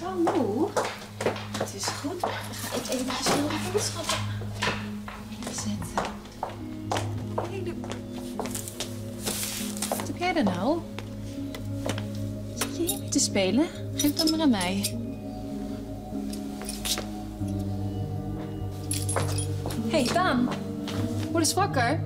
Zo moe. Het is goed. Dan ga ik even snel de boodschappen zetten. Hele... Wat doe jij er nou? Zit je hiermee te spelen? Geef het dan maar aan mij. Hé, hey, Daan. Word eens wakker.